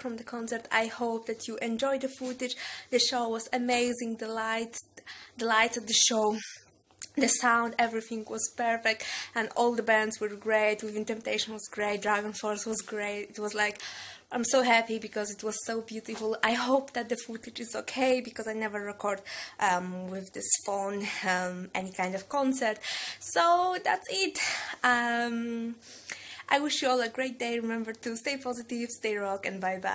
from the concert. I hope that you enjoyed the footage. The show was amazing. The light, the light at the show the sound everything was perfect and all the bands were great within temptation was great dragon force was great it was like i'm so happy because it was so beautiful i hope that the footage is okay because i never record um, with this phone um, any kind of concert so that's it um, i wish you all a great day. Remember to stay positive stay rock and bye bye